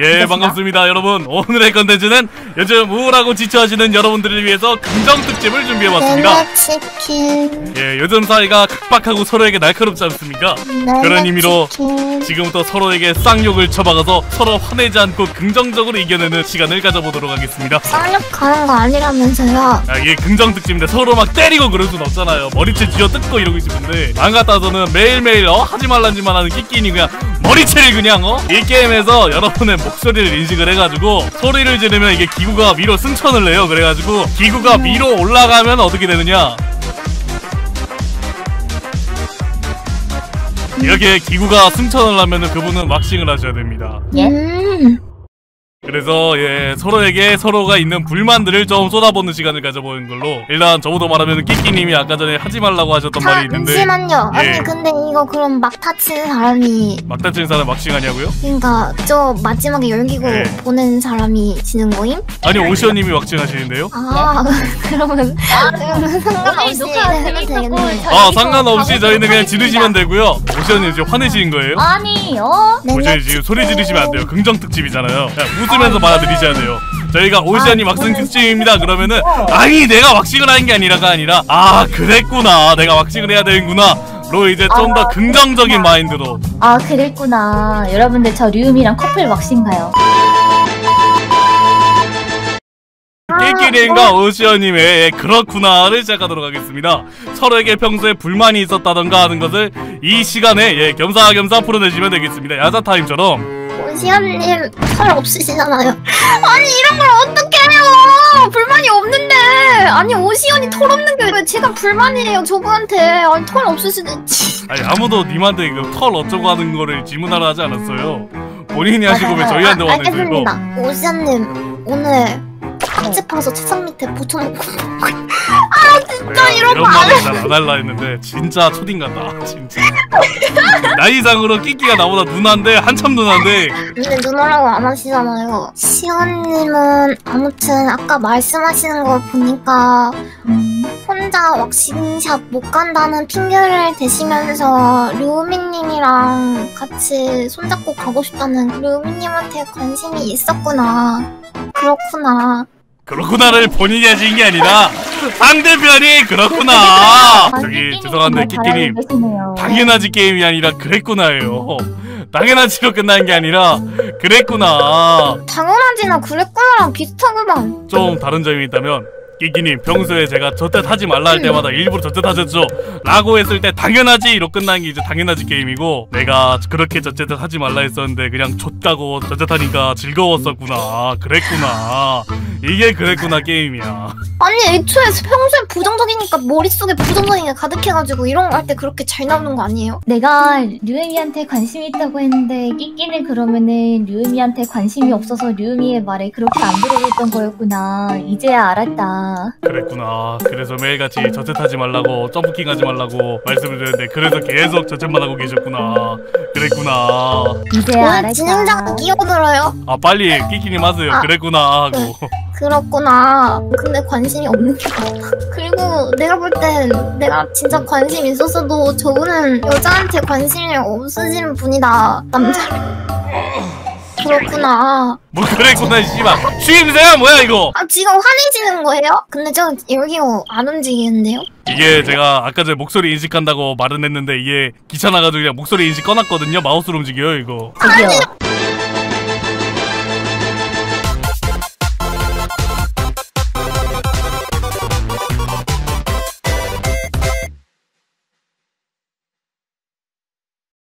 예 반갑습니다 여러분. 오늘의 컨텐츠는 요즘 우울하고 지쳐하시는 여러분들을 위해서 긍정 특집을 준비해봤습니다. 네, 치킨. 예 요즘 사이가 각박하고 서로에게 날카롭지 않습니까? 그런 의미로 지금부터 서로에게 쌍욕을 쳐박아서 서로 화내지 않고 긍정적으로 이겨내는 시간을 가져보도록 하겠습니다. 쌍욕 가는 거 아니라면서요. 아, 이게 긍정 특집인데 서로 막 때리고 그럴 순 없잖아요. 머리채 쥐어뜯고 이러고 있으는데 안 같아서는 매일매일 어 하지 말란 짓만 하는 끼끼니 그냥 머리채를 그냥 어 이 게임에서 여러분의 목소리를 인식을 해가지고 소리를 지르면 이게 기구가 위로 승천을 해요. 그래가지고 기구가 위로 올라가면 어떻게 되느냐? 이렇게 기구가 승천을 하면은 그분은 왁싱을 하셔야 됩니다. 예? 음. 그래서 예 서로에게 서로가 있는 불만들을 좀 쏟아보는 시간을 가져보는 걸로 일단 저부터 말하면 끼끼님이 아까 전에 하지 말라고 하셨던 말이 있는데 잠시만요. 예. 아니 근데 이거 그럼 막 다치는 사람이 막 다치는 사람 왁싱하냐고요? 그러니까 저 마지막에 열기고 예. 보낸 사람이 지는 거임? 아니 오시언님이 왁싱하시는데요? 아 그러면 그러면 상관없이 해도 되겠네. 저아 상관없이 저희는 그냥. 지르시면 되고요 오시언님 지금 화내시는 거예요? 아니 어? 오시언님 지금 소리 지르시면 안 돼요 긍정 특집이잖아요 그냥 웃으면서 받아들이셔야 돼요. 저희가 오시언님 왁싱 특집입니다. 그러면은 아니 내가 왁싱을 하는 게 아니라가 아니라 아 그랬구나. 내가 왁싱을 해야 되는구나. 로 이제 좀 더 긍정적인 마인드로. 아 그랬구나. 여러분들 저 류음이랑 커플 왁싱 가요. 끼끼리인과 오시언님의 예, 그렇구나를 시작하도록 하겠습니다. 서로에게 평소에 불만이 있었다던가 하는 것을 이 시간에 예, 겸사겸사 풀어내시면 되겠습니다. 야자 타임처럼. 오 시안님 털 없으시잖아요. 아니 이런 걸 어떻게 해요? 불만이 없는데 아니 오시안이 털 없는 게 왜 제가 불만이에요 저분한테 아니 털 없으시지 아니 아무도 님한테 그 털 어쩌고 하는 거를 질문하라 하지 않았어요. 본인이 하시고 왜 저희한테 아, 화내세요? 알겠습니다. 오시안님 오늘 깍지 파서 책상 밑에 붙여놓고 내가 이런 말을 잘안 할라 했는데 진짜 초딩 같다 진짜. 나이상으로 끼끼가 나보다 누나인데 한참 누나인데 근데 누나라고 안 하시잖아요. 시연님은 아무튼 아까 말씀하시는 걸 보니까 음. 혼자 왁싱샵 못 간다는 핑계를 대시면서 류미님이랑 같이 손잡고 가고 싶다는 류미님한테 관심이 있었구나. 그렇구나. 그렇구나를 본인이 하신 게 아니라 상대편이 그렇구나. 아, 저기 죄송한데 끼끼님. 당연하지 게임이 아니라 그랬구나예요. 당연하지로 끝나는 게 아니라 그랬구나. 당연하지나 그랬구나랑 비슷하구만. 좀 다른 점이 있다면 끼끼님 평소에 제가 저뜻 하지 말라 할 때마다 일부러 저뜻 하셨죠? 라고 했을 때 당연하지로 끝나는 게 이제 당연하지 게임이고 내가 그렇게 저뜻 하지 말라 했었는데 그냥 좆가고 저뜻 하니까 즐거웠었구나. 그랬구나. 이게 그랬구나 게임이야. 아니 애초에 평소에 부정적이니까 머릿속에 부정적인 게 가득해가지고 이런 거 할 때 그렇게 잘 나오는 거 아니에요? 내가 류음이한테 관심이 있다고 했는데 끼끼는 그러면은 류음이한테 관심이 없어서 류음이의 말에 그렇게 안 들어줬던 거였구나. 이제야 알았다 그랬구나 그래서 매일같이 저뜻 하지 말라고 점프킹 하지 말라고 말씀을 드렸는데 그래서 계속 저뜻만 하고 계셨구나 그랬구나 이제야 오늘 알았다 진행자가 끼어들어요. 아 빨리 끼끼님 하세요 아, 그랬구나 하고 그렇구나. 근데 관심이 없는 게. 그리고 내가 볼 땐 내가 진짜 관심 있었어도 저분은 여자한테 관심이 없으신 분이다. 남자를. 그렇구나. 뭐 그랬구나 씨발 취임새야 뭐야 이거 아 지금 화내시는 거예요? 근데 저 여기가 안 움직이는데요? 이게 제가 아까 전에 목소리 인식한다고 말은 했는데 이게 귀찮아가지고 그냥 목소리 인식 꺼놨거든요 마우스로 움직여요 이거 저기요